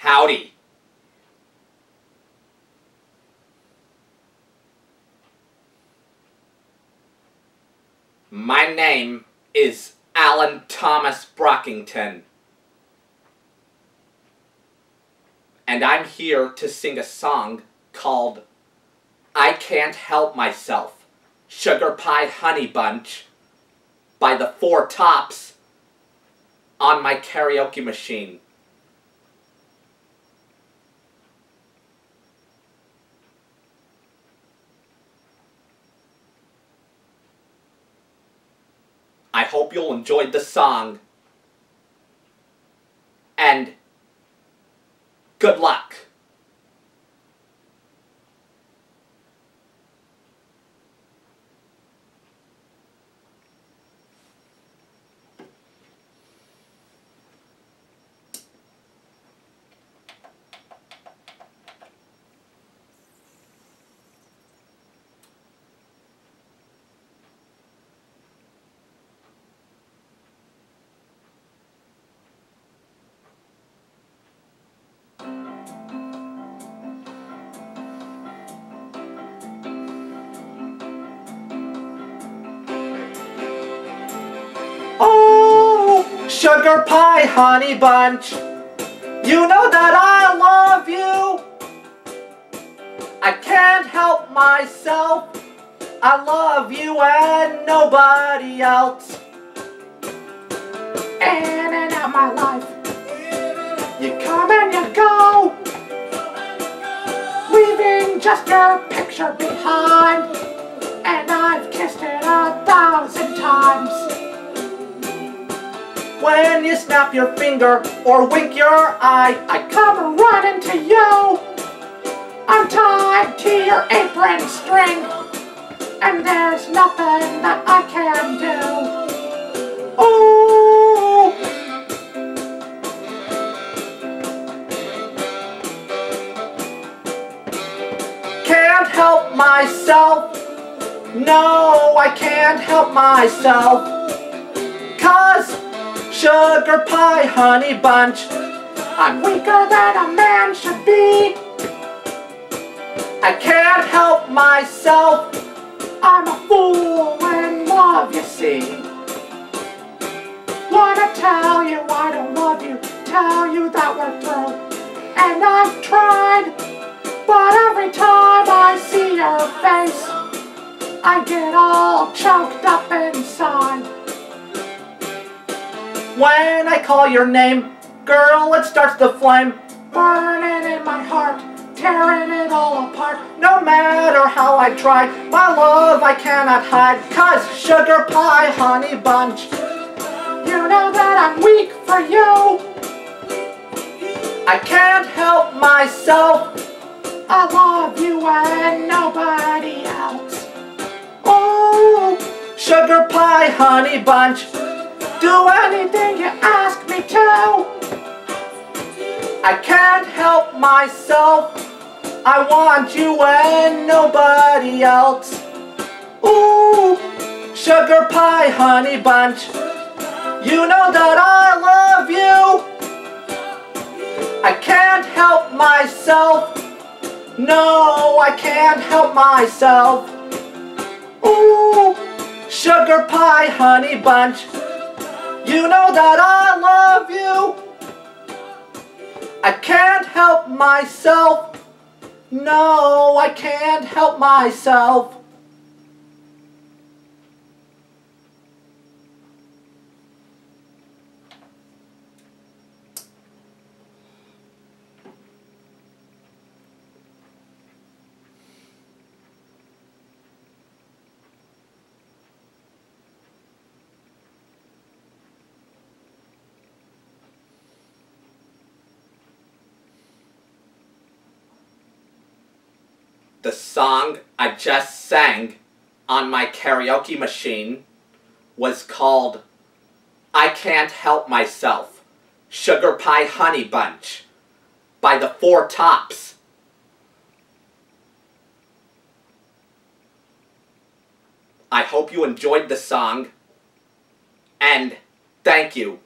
Howdy. My name is Alan Thomas Brockington. And I'm here to sing a song called I Can't Help Myself, Sugar Pie Honey Bunch by the Four Tops on my karaoke machine. I hope you'll enjoy the song. And good luck. Sugar pie honey bunch. You know that I love you. I can't help myself. I love you and nobody else. In and out my life. You come and you go. Leaving just your picture behind. And I've kissed it a thousand times. When you snap your finger or wink your eye, I come right into you. I'm tied to your apron string, and there's nothing that I can do. Can't help myself. No, I can't help myself. Cause sugar pie honey bunch. I'm weaker than a man should be. I can't help myself. I'm a fool in love, you see. Wanna tell you I don't love you, tell you that we're through. And I've tried, but every time I see your face, I get all choked up inside. When I call your name, girl, it starts to flame. Burning in my heart, tearing it all apart. No matter how I try, my love I cannot hide. Cause sugar pie, honey bunch, you know that I'm weak for you. I can't help myself. I love you and nobody else. Oh, sugar pie, honey bunch. Do anything you ask me to. I can't help myself. I want you and nobody else. Ooh, sugar pie, honey bunch. You know that I love you. I can't help myself. No, I can't help myself. Ooh, sugar pie, honey bunch. You know that I love you. I can't help myself. No, I can't help myself. The song I just sang on my karaoke machine was called I Can't Help Myself Sugar Pie Honey Bunch by the Four Tops. I hope you enjoyed the song and thank you